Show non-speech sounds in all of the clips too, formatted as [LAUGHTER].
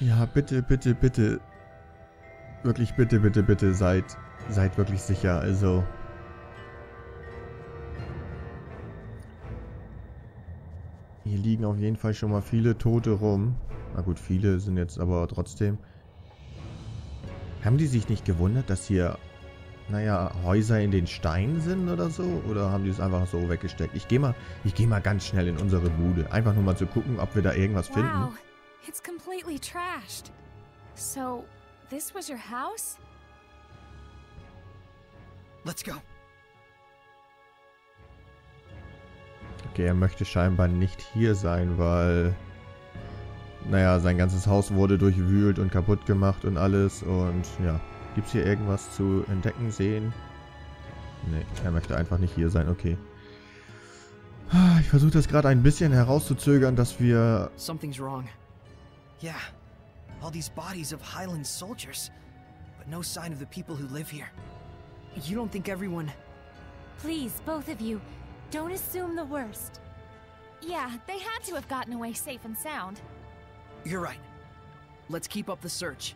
Ja, bitte, bitte, bitte. Wirklich, bitte, bitte, bitte, seid, seid wirklich sicher. Also... Hier liegen auf jeden Fall schon mal viele Tote rum. Na gut, viele sind jetzt aber trotzdem... Haben die sich nicht gewundert, dass hier, naja, Häuser in den Steinen sind oder so? Oder haben die es einfach so weggesteckt? Ich gehe mal, ich gehe mal ganz schnell in unsere Bude. Einfach nur mal zu gucken, ob wir da irgendwas finden. It's completely trashed. So, this was your house? Let's go. Okay, er möchte scheinbar nicht hier sein, weil... Naja, sein ganzes Haus wurde durchwühlt und kaputt gemacht und alles. Und ja, gibt es hier irgendwas zu entdecken, sehen? Nee, er möchte einfach nicht hier sein, okay. Ich versuche das gerade ein bisschen herauszuzögern, dass wir... Something's wrong. Yeah. All these bodies of Highland soldiers. But no sign of the people who live here. You don't think everyone... Please, both of you, don't assume the worst. Yeah, they had to have gotten away safe and sound. You're right. Let's keep up the search.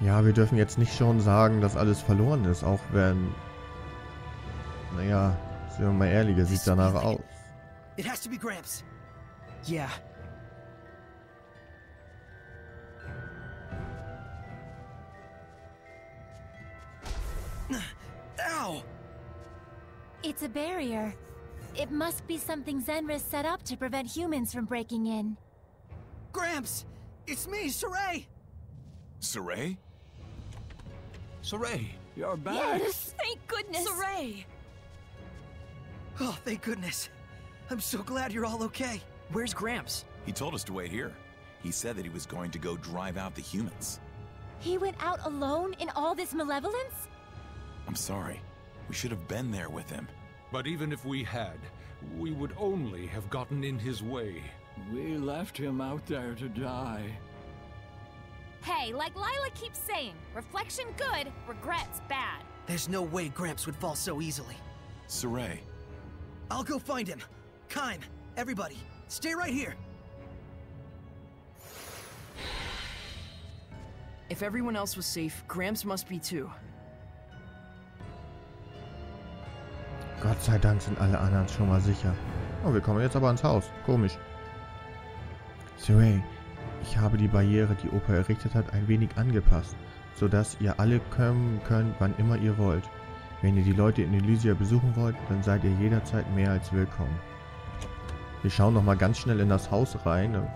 Ja, wir dürfen jetzt nicht schon sagen, dass alles verloren ist, auch wenn... Naja, sind wir mal ehrlich, es sieht danach aus. It has to be Gramps. Yeah. [SIGHS] Ow! It's a barrier. It must be something Zenris set up to prevent humans from breaking in. Gramps! It's me, Saray! Saray? Saray, you're back. Yes, thank goodness. Saray! Oh, thank goodness. I'm so glad you're all okay. Where's Gramps? He told us to wait here. He said that he was going to go drive out the humans. He went out alone in all this malevolence? I'm sorry. We should have been there with him. But even if we had, we would only have gotten in his way. We left him out there to die. Hey, like Lila keeps saying, reflection good, regrets bad. There's no way Gramps would fall so easily. Saray, I'll go find him. Kime, everybody, stay right here. If everyone else was safe, Gramps must be too. Gott sei Dank sind alle anderen schon mal sicher. Oh, wir kommen jetzt aber ins Haus. Komisch. Zoe, ich habe die Barriere, die Opa errichtet hat, ein wenig angepasst, sodass ihr alle kommen könnt, wann immer ihr wollt. Wenn ihr die Leute in Elysia besuchen wollt, dann seid ihr jederzeit mehr als willkommen. Wir schauen noch mal ganz schnell in das Haus rein.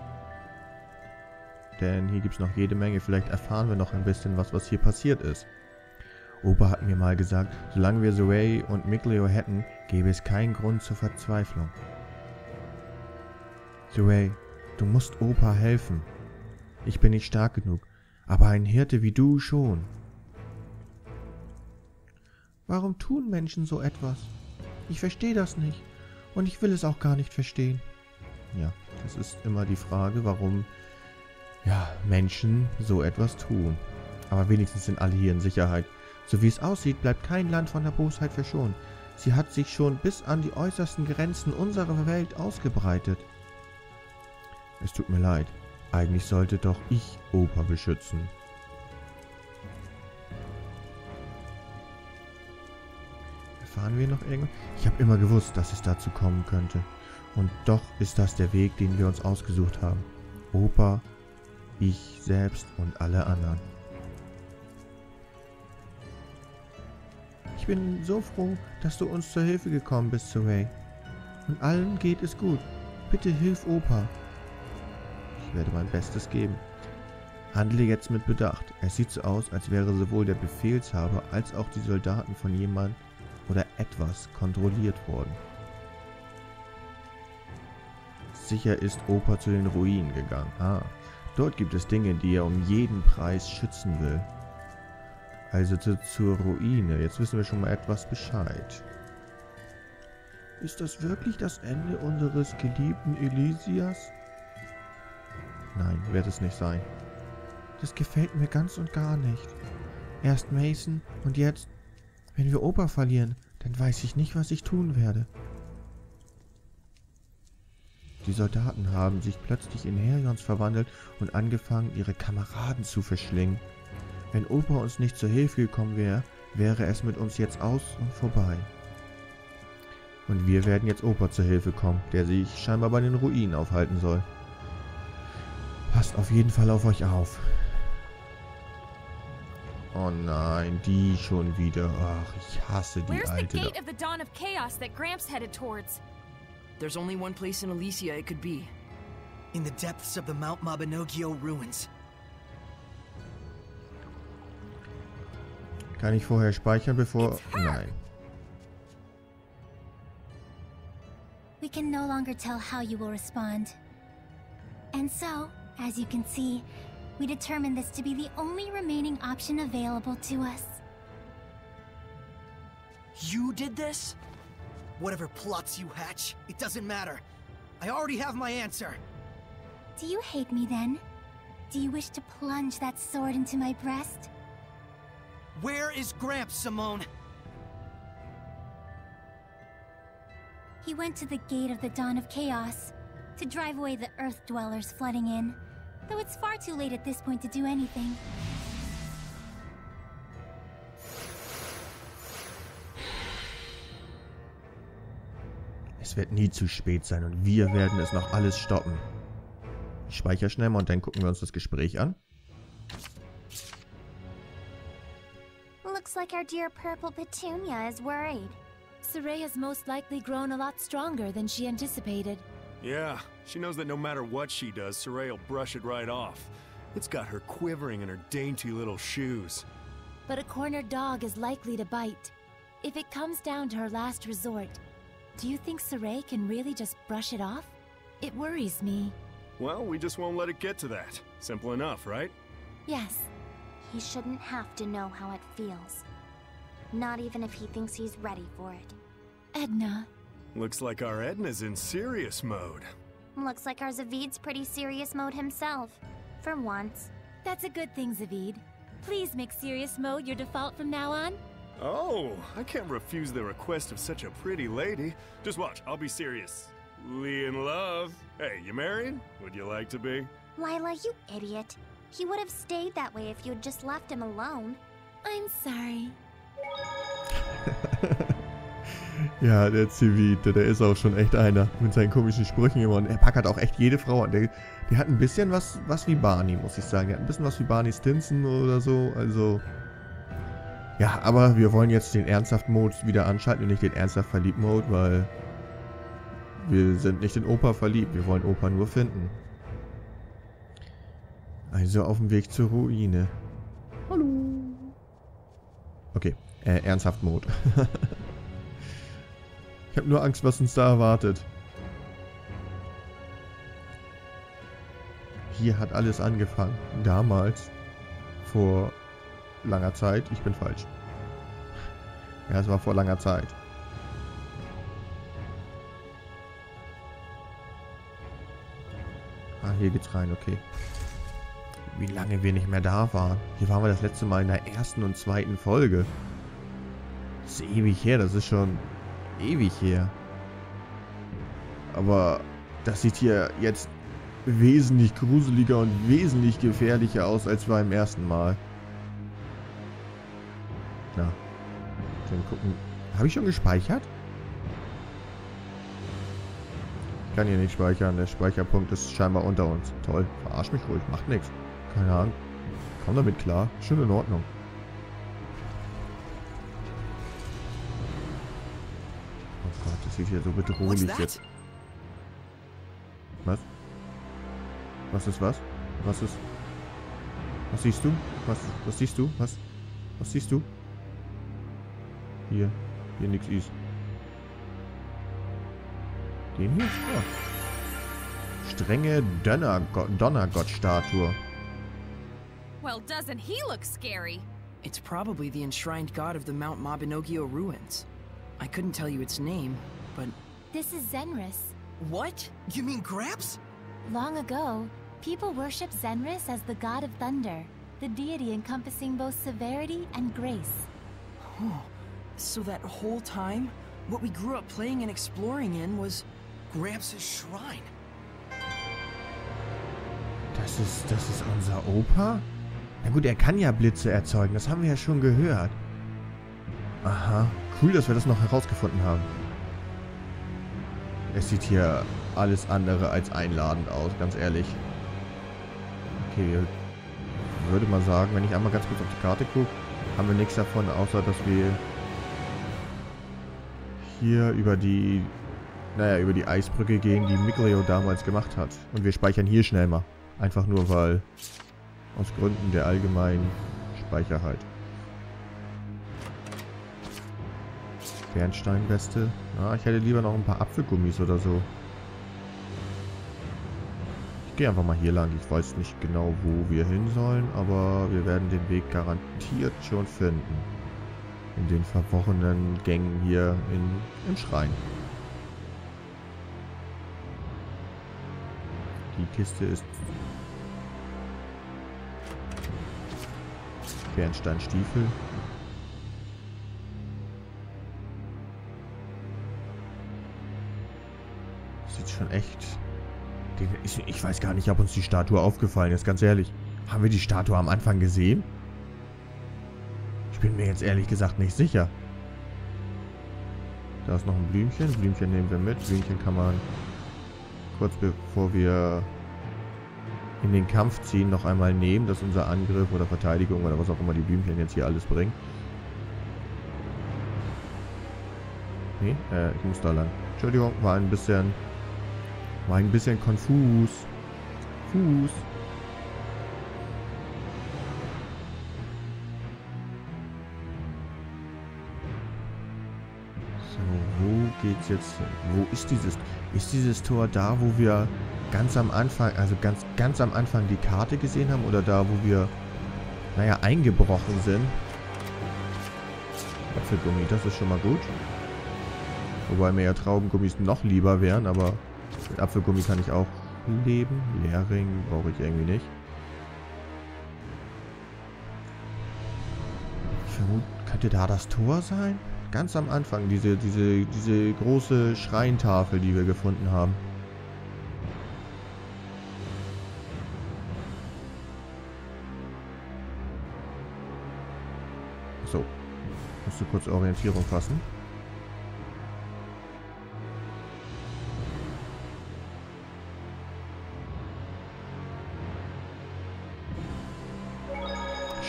Denn hier gibt es noch jede Menge. Vielleicht erfahren wir noch ein bisschen was, was hier passiert ist. Opa hat mir mal gesagt, solange wir Zoe und Miglio hätten, gäbe es keinen Grund zur Verzweiflung. Zoe, du musst Opa helfen. Ich bin nicht stark genug, aber ein Hirte wie du schon. Warum tun Menschen so etwas? Ich verstehe das nicht und ich will es auch gar nicht verstehen. Ja, das ist immer die Frage, warum ja, Menschen so etwas tun. Aber wenigstens sind alle hier in Sicherheit. So wie es aussieht, bleibt kein Land von der Bosheit verschont. Sie hat sich schon bis an die äußersten Grenzen unserer Welt ausgebreitet. Es tut mir leid. Eigentlich sollte doch ich Opa beschützen. Erfahren wir noch irgendwas? Ich habe immer gewusst, dass es dazu kommen könnte. Und doch ist das der Weg, den wir uns ausgesucht haben. Opa, ich selbst und alle anderen. Ich bin so froh, dass du uns zur Hilfe gekommen bist, Surrey. Und allen geht es gut. Bitte hilf Opa. Ich werde mein Bestes geben. Handle jetzt mit Bedacht. Es sieht so aus, als wäre sowohl der Befehlshaber als auch die Soldaten von jemand oder etwas kontrolliert worden. Sicher ist Opa zu den Ruinen gegangen. Ah, dort gibt es Dinge, die er um jeden Preis schützen will. Also zu, zur Ruine. Jetzt wissen wir schon mal etwas Bescheid. Ist das wirklich das Ende unseres geliebten Elysias? Nein, wird es nicht sein. Das gefällt mir ganz und gar nicht. Erst Mason und jetzt, wenn wir Opa verlieren, dann weiß ich nicht, was ich tun werde. Die Soldaten haben sich plötzlich in Herions verwandelt und angefangen, ihre Kameraden zu verschlingen. Wenn Opa uns nicht zur Hilfe gekommen wäre, wäre es mit uns jetzt aus und vorbei. Und wir werden jetzt Opa zur Hilfe kommen, der sich scheinbar bei den Ruinen aufhalten soll. Passt auf jeden Fall auf euch auf. Oh nein, die schon wieder. Ach, ich hasse die Where's the alte. gate of the dawn of chaos that Gramps headed towards? There's only one place in Elysia it could be. In the depths of the Mount Mabinogio ruins. Kann ich vorher speichern, bevor... It's. Nein. We can no longer tell how you will respond. And so, as you can see, we determined this to be the only remaining option available to us. You did this? Whatever plots you hatch, it doesn't matter. I already have my answer. Do you hate me then? Do you wish to plunge that sword into my breast? Where is Gramps, Simone? He went to the gate of the dawn of chaos to drive away the earth dwellers flooding in, though it's far too late at this point to do anything. Es wird nie zu spät sein und wir werden es noch alles stoppen. Ich speichere schnell mal und dann gucken wir uns das Gespräch an. Looks like our dear purple petunia is worried. Soraya's most likely grown a lot stronger than she anticipated. Yeah, she knows that no matter what she does, Saray will brush it right off. It's got her quivering in her dainty little shoes. But a cornered dog is likely to bite. If it comes down to her last resort, do you think Saray can really just brush it off? It worries me. Well, we just won't let it get to that. Simple enough, right? Yes, He shouldn't have to know how it feels. Not even if he thinks he's ready for it. Edna. Looks like our Edna's in serious mode. Looks like our Zavid's pretty serious mode himself. For once. That's a good thing, Zavid. Please make serious mode your default from now on. Oh, I can't refuse the request of such a pretty lady. Just watch, I'll be serious. Lee in love. Hey, you married? Would you like to be? Lila, you idiot. He would have stayed that way if you'd just left him alone. I'm sorry. Ja, der Zivite, der ist auch schon echt einer mit seinen komischen Sprüchen immer. Und er packert auch echt jede Frau an. Der, der hat ein bisschen was, was wie Barney, muss ich sagen. Der hat ein bisschen was wie Barney Stinson oder so. Also. Ja, aber wir wollen jetzt den Ernsthaft-Mode wieder anschalten und nicht den Ernsthaft-Verliebt-Mode, weil wir sind nicht in Opa verliebt. Wir wollen Opa nur finden. Also auf dem Weg zur Ruine. Hallo. Okay, äh, Ernsthaft-Mode. [LAUGHS] Ich habe nur Angst, was uns da erwartet. Hier hat alles angefangen. Damals. Vor langer Zeit. Ich bin falsch. Ja, es war vor langer Zeit. Ah, hier geht's rein, okay. Wie lange wir nicht mehr da waren. Hier waren wir das letzte Mal in der ersten und zweiten Folge. Das ist ewig her, das ist schon ewig her. Aber das sieht hier jetzt wesentlich gruseliger und wesentlich gefährlicher aus als beim ersten Mal. Na, dann gucken. Habe ich schon gespeichert? Ich kann hier nicht speichern. Der Speicherpunkt ist scheinbar unter uns. Toll. Verarsch mich ruhig. Macht nichts. Keine Ahnung. Komm damit klar. Schon in Ordnung. Sieht hier so bedrohlich jetzt. Was? Was ist was? Was ist... Was siehst du? Was, was siehst du? Was? Was siehst du? Hier. Hier nix ist. Den hier? Oh. Strenge Donnergott- Donnergott-Statue. Well, doesn't he look scary? It's probably the enshrined god of the Mount Mabinogio ruins. I couldn't tell you its name, but. This is Zenris. What? You mean Gramps? Long ago, people worshipped Zenris as the god of thunder, the deity encompassing both severity and grace. Oh, so that whole time, what we grew up playing and exploring in was Gramps' shrine. Das ist, das ist unser Opa? Na gut, er kann ja Blitze erzeugen. Das haben wir ja schon gehört. Aha. Cool, dass wir das noch herausgefunden haben. Es sieht hier alles andere als einladend aus, ganz ehrlich. Okay, würde mal sagen, wenn ich einmal ganz kurz auf die Karte gucke, haben wir nichts davon, außer dass wir hier über die, naja, über die Eisbrücke gehen, die Miglio damals gemacht hat. Und wir speichern hier schnell mal. Einfach nur, weil aus Gründen der allgemeinen Speicherheit. Bernsteinweste. Ja, ich hätte lieber noch ein paar Apfelgummis oder so. Ich gehe einfach mal hier lang. Ich weiß nicht genau, wo wir hin sollen, aber wir werden den Weg garantiert schon finden. In den verworrenen Gängen hier in, im Schrein. Die Kiste ist Bernsteinstiefel. Schon echt... Ich weiß gar nicht, ob uns die Statue aufgefallen ist, ganz ehrlich. Haben wir die Statue am Anfang gesehen? Ich bin mir jetzt ehrlich gesagt nicht sicher. Da ist noch ein Blümchen. Blümchen nehmen wir mit. Blümchen kann man kurz bevor wir in den Kampf ziehen noch einmal nehmen, dass unser Angriff oder Verteidigung oder was auch immer die Blümchen jetzt hier alles bringen. Nee, äh, ich muss da lang. Entschuldigung, war ein bisschen war ein bisschen konfus. Fuß. So, wo geht's jetzt hin? Wo ist dieses... Ist dieses Tor da, wo wir ganz am Anfang, also ganz, ganz am Anfang die Karte gesehen haben? Oder da, wo wir, naja, eingebrochen sind? Apfelgummi, das ist schon mal gut. Wobei mir ja Traubengummis noch lieber wären, aber mit Apfelgummi kann ich auch leben. Lehrring brauche ich irgendwie nicht. Könnte da das Tor sein? Ganz am Anfang, diese, diese, diese große Schreintafel, die wir gefunden haben. So. Musst du kurz Orientierung fassen.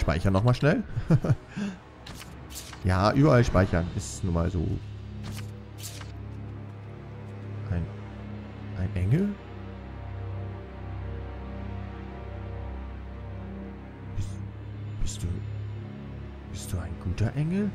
Speichern nochmal schnell. [LAUGHS] ja, überall speichern. Ist nun mal so. Ein, ein Engel? Bist, bist du... Bist du ein guter Engel?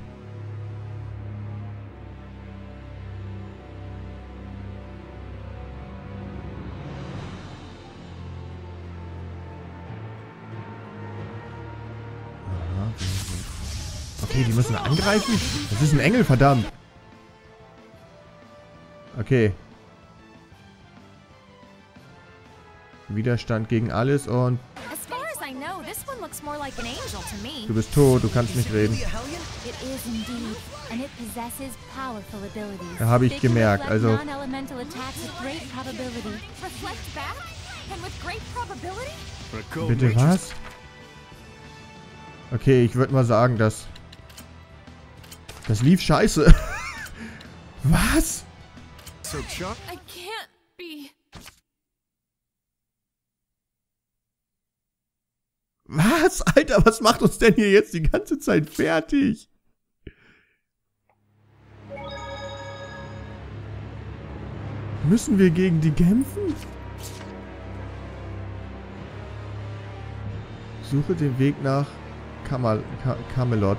Die müssen angreifen? Das ist ein Engel, verdammt. Okay. Widerstand gegen alles und... Du bist tot, du kannst nicht reden. Ja, habe ich gemerkt, also... Bitte was? Okay, ich würde mal sagen, dass das lief scheiße. [LAUGHS] Was? Was? Alter, was macht uns denn hier jetzt die ganze Zeit fertig? Müssen wir gegen die kämpfen? Suche den Weg nach Kamal Camelot.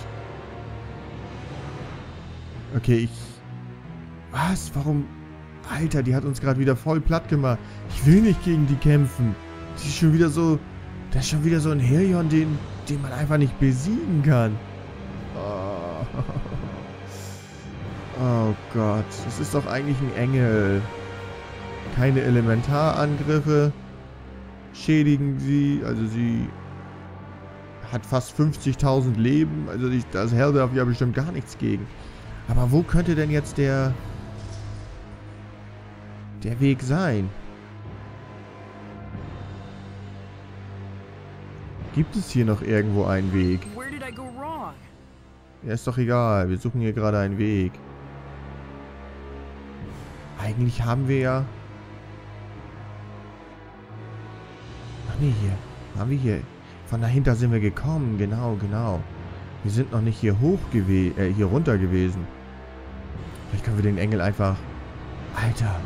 Okay, ich... Was? Warum... Alter, die hat uns gerade wieder voll platt gemacht. Ich will nicht gegen die kämpfen. Die ist schon wieder so... Das ist schon wieder so ein Helion, den, den man einfach nicht besiegen kann. Oh. oh Gott. Das ist doch eigentlich ein Engel. Keine Elementarangriffe schädigen sie. Also sie hat fast 50.000 Leben. Also ich, das Hell darf ja bestimmt gar nichts gegen. Aber wo könnte denn jetzt der... der Weg sein? gibt es hier noch irgendwo einen Weg. Ja, ist doch egal. Wir suchen hier gerade einen Weg. Eigentlich haben wir ja... Ach nee, hier. Haben wir hier... Von dahinter sind wir gekommen. Genau, genau. Wir sind noch nicht hier hoch gewesen... Äh, hier runter gewesen. Vielleicht können wir den Engel einfach... Alter.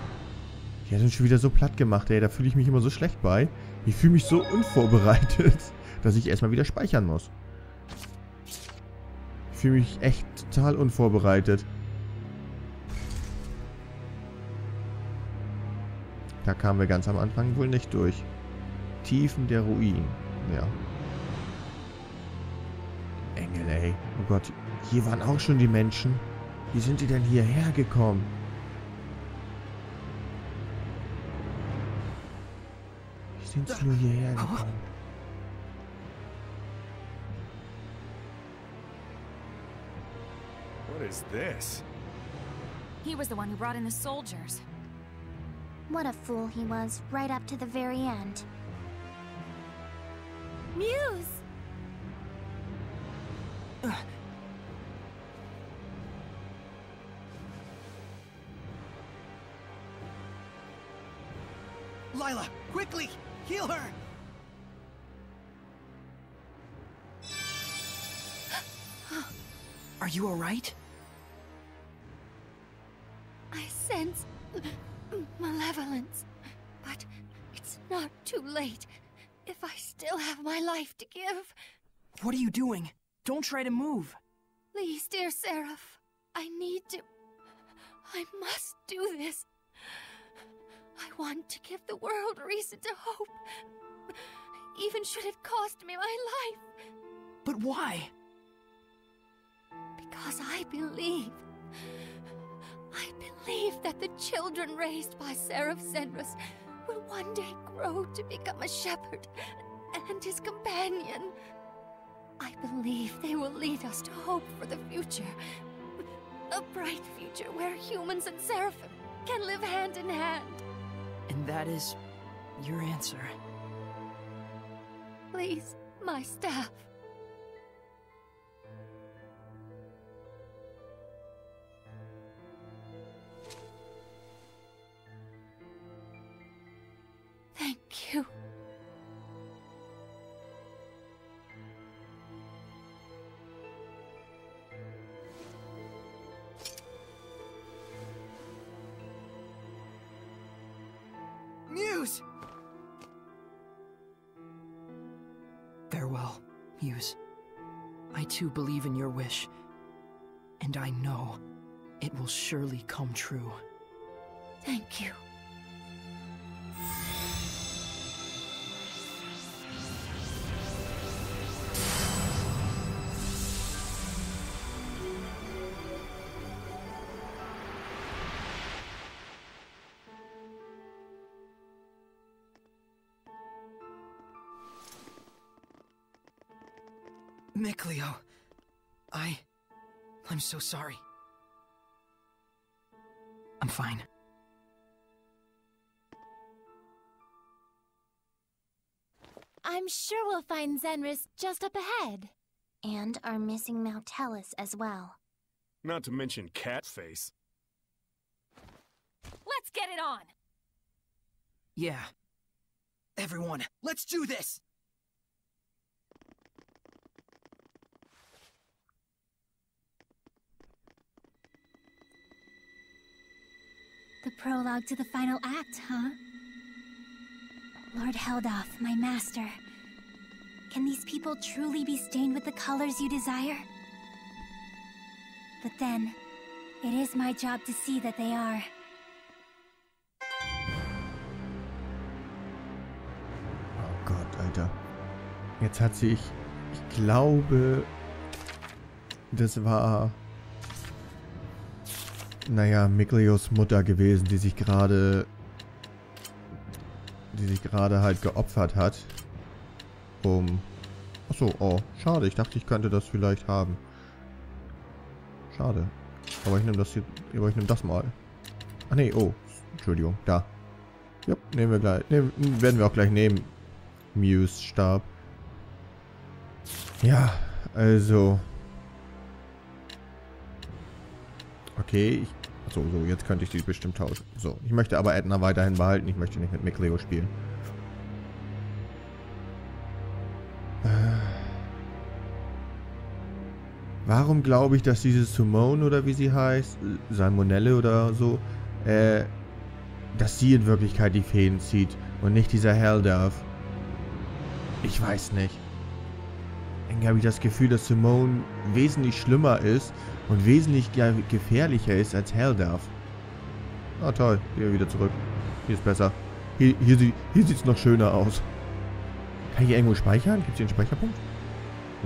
Die hat uns schon wieder so platt gemacht, ey. Da fühle ich mich immer so schlecht bei. Ich fühle mich so unvorbereitet, [LAUGHS] dass ich erstmal wieder speichern muss. Ich fühle mich echt total unvorbereitet. Da kamen wir ganz am Anfang wohl nicht durch. Tiefen der Ruinen. Ja. Engel, ey. Oh Gott. Hier waren auch schon die Menschen. Wie sind die denn hierher gekommen? Wie sind sie nur hierher gekommen? What is this? He was the one who brought in the soldiers. What a fool he was, right up to the very end. Muse! Lila, quickly! Heal her! Are you alright? I sense malevolence, but it's not too late. If I still have my life to give, What are you doing? Don't try to move. please, dear Seraph, I need to. I must do this. I want to give the world reason to hope, even should it cost me my life, But why? because I believe. I believe that the children raised by Seraph Zenris will one day grow to become a shepherd and his companion. I believe they will lead us to hope for the future. A bright future where humans and seraphim can live hand in hand. And that is your answer. Please, my staff. Muse. I too believe in your wish, and I know it will surely come true. Thank you. Micleo, I. I'm so sorry. I'm fine. I'm sure we'll find Zenris just up ahead. And our missing Maltellus as well. Not to mention Catface. Let's get it on! Yeah. Everyone, let's do this! Prologue to the final act, huh? Lord Heldoff, my master. Can these people truly be stained with the colors you desire? But then, it is my job to see that they are. Oh Gott, Alter. Jetzt hat sich... Ich glaube... Das war... Naja, Mikleos Mutter gewesen, die sich gerade... Die sich gerade halt geopfert hat. Um... Achso, oh, schade. Ich dachte, ich könnte das vielleicht haben. Schade. Aber ich nehme das hier... Aber ich nehme das mal. Ach nee, oh. Entschuldigung, da. Ja, nehmen wir gleich. Nehmen, werden wir auch gleich nehmen. Muse Stab. Ja, also... Okay, ich... Achso, so, jetzt könnte ich die bestimmt tauschen. So, ich möchte aber Edna weiterhin behalten. Ich möchte nicht mit Mikleo spielen. Äh. Warum glaube ich, dass diese Simone oder wie sie heißt, Salmonelle oder so, äh, dass sie in Wirklichkeit die Fäden zieht und nicht dieser Helldorf? Ich weiß nicht. Irgendwie habe ich das Gefühl, dass Simone wesentlich schlimmer ist und wesentlich gefährlicher ist als Helldorf. Ah toll, hier wieder zurück. Hier ist besser. Hier, hier, hier sieht es noch schöner aus. Kann ich irgendwo speichern? Gibt es hier einen Speicherpunkt?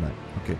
Nein, okay.